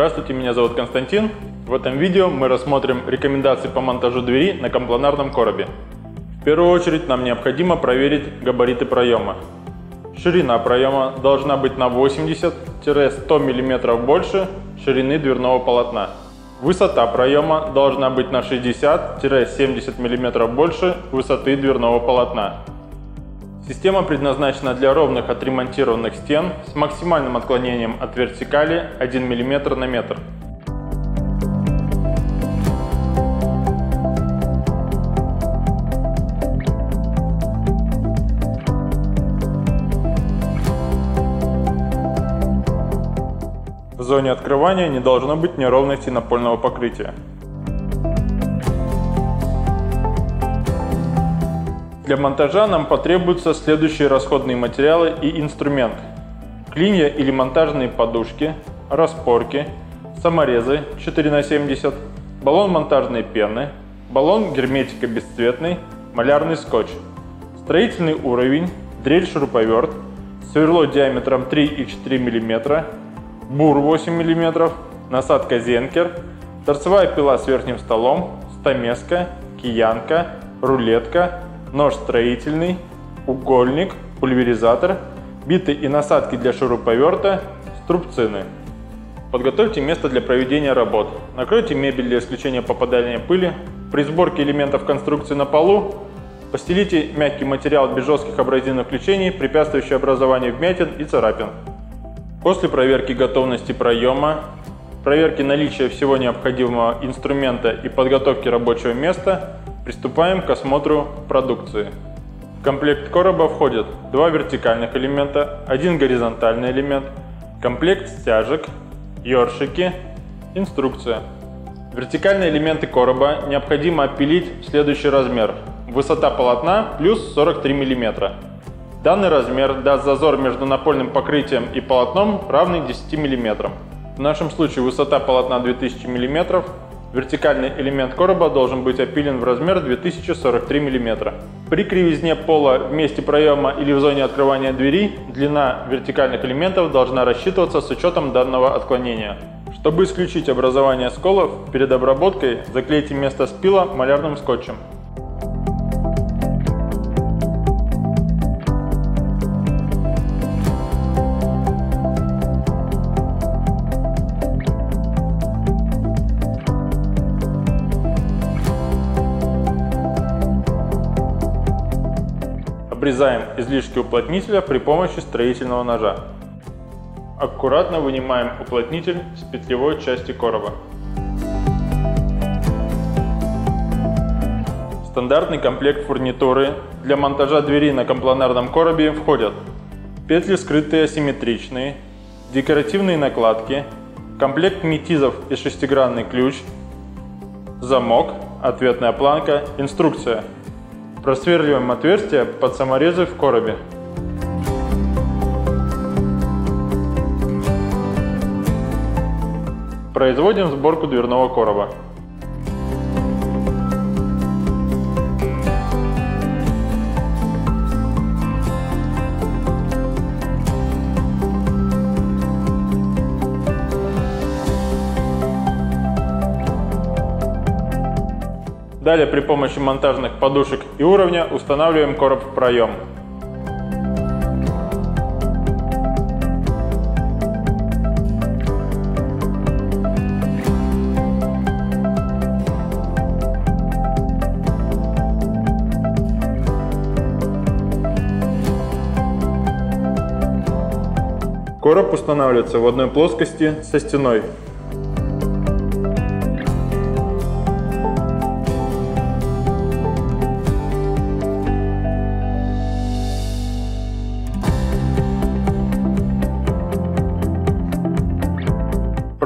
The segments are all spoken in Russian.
Здравствуйте, меня зовут Константин. В этом видео мы рассмотрим рекомендации по монтажу двери на компланарном коробе. В первую очередь нам необходимо проверить габариты проема. Ширина проема должна быть на 80-100 мм больше ширины дверного полотна. Высота проема должна быть на 60-70 мм больше высоты дверного полотна. Система предназначена для ровных отремонтированных стен с максимальным отклонением от вертикали 1 мм на метр. В зоне открывания не должно быть неровности напольного покрытия. Для монтажа нам потребуются следующие расходные материалы и инструмент. Клинья или монтажные подушки, распорки, саморезы 4 на 70 баллон монтажной пены, баллон герметика бесцветный, малярный скотч, строительный уровень, дрель-шуруповерт, сверло диаметром 3,4 мм, бур 8 мм, насадка зенкер, торцевая пила с верхним столом, стамеска, киянка, рулетка, нож строительный, угольник, пульверизатор, биты и насадки для шуруповерта, струбцины. Подготовьте место для проведения работ. Накройте мебель для исключения попадания пыли. При сборке элементов конструкции на полу постелите мягкий материал без жестких абразивных включений, препятствующий образованию вмятин и царапин. После проверки готовности проема, проверки наличия всего необходимого инструмента и подготовки рабочего места Приступаем к осмотру продукции. В комплект короба входят два вертикальных элемента, один горизонтальный элемент, комплект стяжек, ёршики, инструкция. Вертикальные элементы короба необходимо опилить в следующий размер. Высота полотна плюс 43 мм. Данный размер даст зазор между напольным покрытием и полотном равный 10 мм. В нашем случае высота полотна 2000 мм, Вертикальный элемент короба должен быть опилен в размер 2043 мм. При кривизне пола в месте проема или в зоне открывания двери длина вертикальных элементов должна рассчитываться с учетом данного отклонения. Чтобы исключить образование сколов, перед обработкой заклейте место спила малярным скотчем. Обрезаем излишки уплотнителя при помощи строительного ножа. Аккуратно вынимаем уплотнитель с петлевой части короба. стандартный комплект фурнитуры для монтажа двери на компланарном коробе входят петли скрытые асимметричные, декоративные накладки, комплект метизов и шестигранный ключ, замок, ответная планка, инструкция – Просверливаем отверстие под саморезы в коробе. Производим сборку дверного короба. Далее при помощи монтажных подушек и уровня устанавливаем короб в проем. Короб устанавливается в одной плоскости со стеной.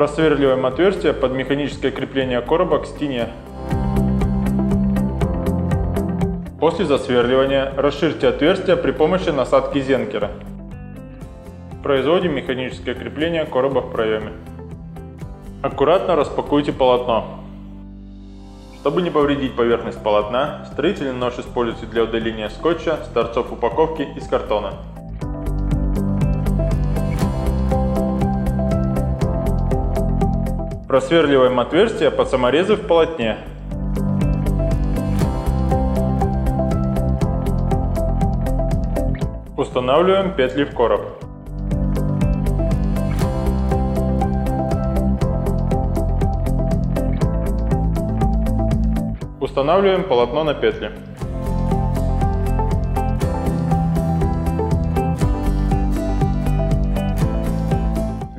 Просверливаем отверстие под механическое крепление короба к стене. После засверливания расширьте отверстие при помощи насадки зенкера. Производим механическое крепление короба в проеме. Аккуратно распакуйте полотно. Чтобы не повредить поверхность полотна, строительный нож используйте для удаления скотча с торцов упаковки из картона. Просверливаем отверстия под саморезы в полотне. Устанавливаем петли в короб. Устанавливаем полотно на петли.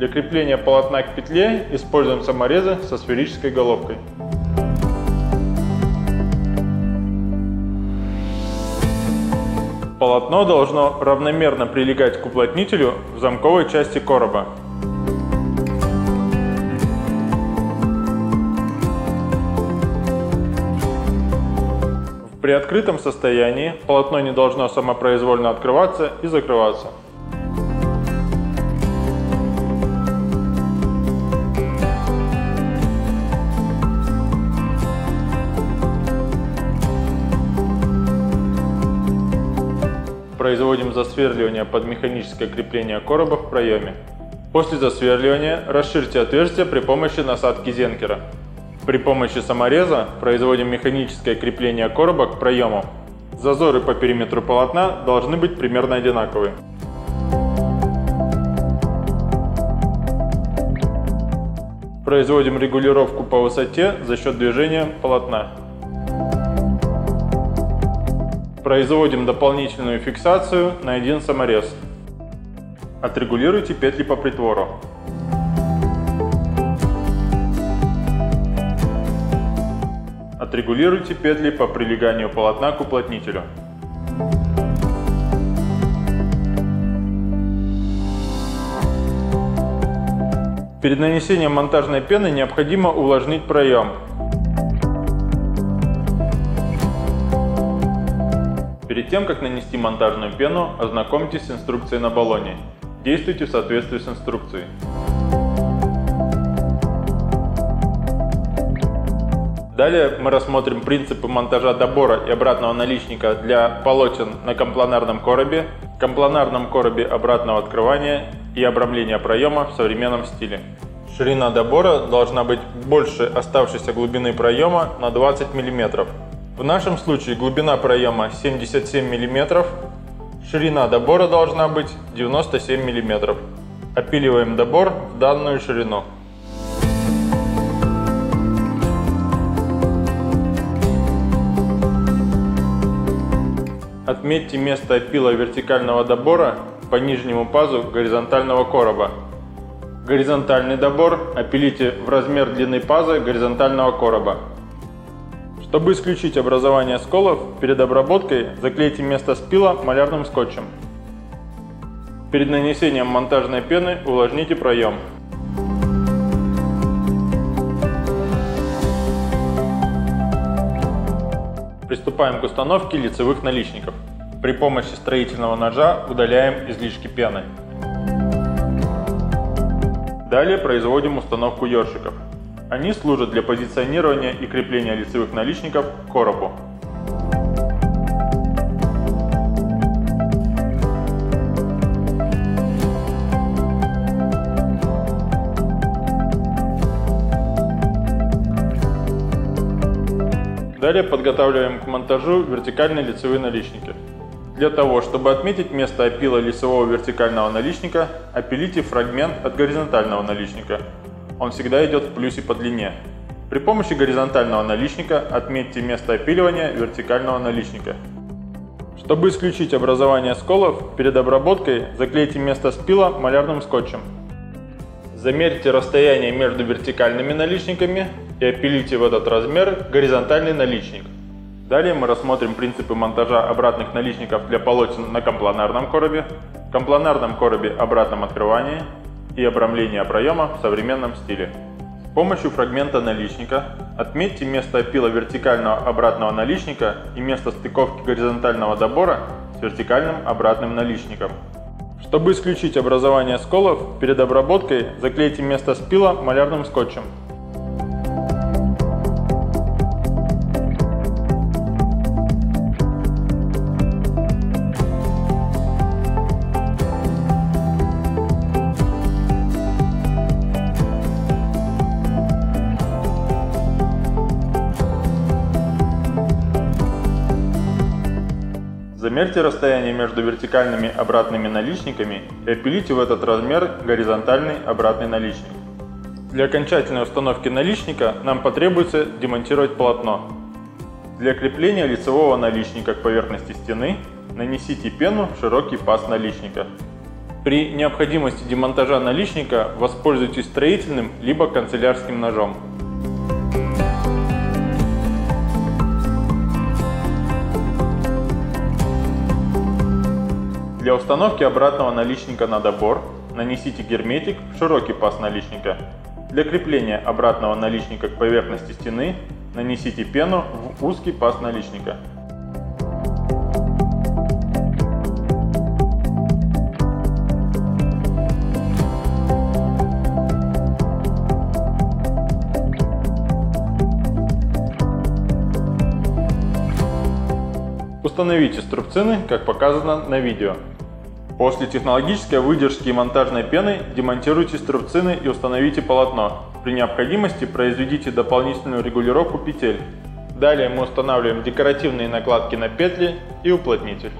Для крепления полотна к петле используем саморезы со сферической головкой. Полотно должно равномерно прилегать к уплотнителю в замковой части короба. При открытом состоянии полотно не должно самопроизвольно открываться и закрываться. Производим засверливание под механическое крепление короба в проеме. После засверливания расширьте отверстие при помощи насадки зенкера. При помощи самореза производим механическое крепление короба к проему. Зазоры по периметру полотна должны быть примерно одинаковые. Производим регулировку по высоте за счет движения полотна. Производим дополнительную фиксацию на один саморез. Отрегулируйте петли по притвору. Отрегулируйте петли по прилеганию полотна к уплотнителю. Перед нанесением монтажной пены необходимо увлажнить проем. Тем, как нанести монтажную пену, ознакомьтесь с инструкцией на баллоне. Действуйте в соответствии с инструкцией. Далее мы рассмотрим принципы монтажа добора и обратного наличника для полотен на компланарном коробе, компланарном коробе обратного открывания и обрамления проема в современном стиле. Ширина добора должна быть больше оставшейся глубины проема на 20 мм. В нашем случае глубина проема 77 мм, ширина добора должна быть 97 мм. Опиливаем добор в данную ширину. Отметьте место опила вертикального добора по нижнему пазу горизонтального короба. Горизонтальный добор опилите в размер длины паза горизонтального короба. Чтобы исключить образование сколов, перед обработкой заклейте место спила малярным скотчем. Перед нанесением монтажной пены увлажните проем. Приступаем к установке лицевых наличников. При помощи строительного ножа удаляем излишки пены. Далее производим установку ёршиков. Они служат для позиционирования и крепления лицевых наличников к коробу. Далее подготавливаем к монтажу вертикальные лицевые наличники. Для того, чтобы отметить место опила лицевого вертикального наличника, опилите фрагмент от горизонтального наличника. Он всегда идет в плюсе по длине. При помощи горизонтального наличника отметьте место опиливания вертикального наличника. Чтобы исключить образование сколов, перед обработкой заклейте место спила малярным скотчем. Замерьте расстояние между вертикальными наличниками и опилите в этот размер горизонтальный наличник. Далее мы рассмотрим принципы монтажа обратных наличников для полотен на компланарном коробе, компланарном коробе обратном открывании и обрамления проема в современном стиле. С помощью фрагмента наличника отметьте место опила вертикального обратного наличника и место стыковки горизонтального добора с вертикальным обратным наличником. Чтобы исключить образование сколов, перед обработкой заклейте место спила малярным скотчем. Замерьте расстояние между вертикальными обратными наличниками и опилите в этот размер горизонтальный обратный наличник. Для окончательной установки наличника нам потребуется демонтировать полотно. Для крепления лицевого наличника к поверхности стены нанесите пену в широкий паз наличника. При необходимости демонтажа наличника воспользуйтесь строительным либо канцелярским ножом. Для установки обратного наличника на добор нанесите герметик в широкий паз наличника. Для крепления обратного наличника к поверхности стены нанесите пену в узкий паз наличника. Установите струбцины, как показано на видео. После технологической выдержки и монтажной пены демонтируйте струбцины и установите полотно. При необходимости произведите дополнительную регулировку петель. Далее мы устанавливаем декоративные накладки на петли и уплотнитель.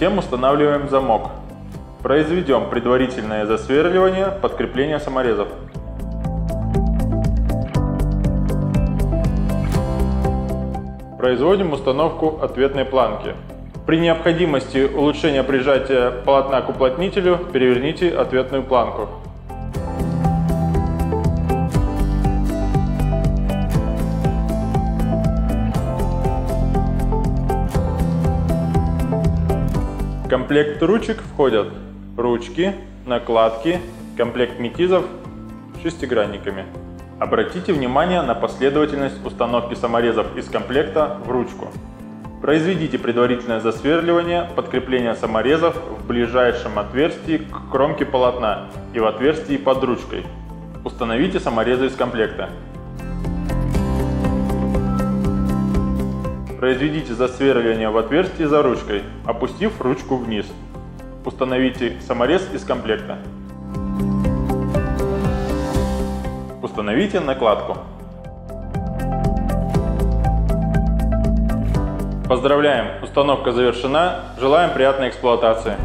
Затем устанавливаем замок. Произведем предварительное засверливание подкрепления саморезов. Производим установку ответной планки. При необходимости улучшения прижатия полотна к уплотнителю переверните ответную планку. Комплект ручек входят ручки, накладки, комплект метизов с шестигранниками. Обратите внимание на последовательность установки саморезов из комплекта в ручку. Произведите предварительное засверливание подкрепления саморезов в ближайшем отверстии к кромке полотна и в отверстии под ручкой. Установите саморезы из комплекта. Произведите засверливание в отверстии за ручкой, опустив ручку вниз. Установите саморез из комплекта. Установите накладку. Поздравляем, установка завершена. Желаем приятной эксплуатации.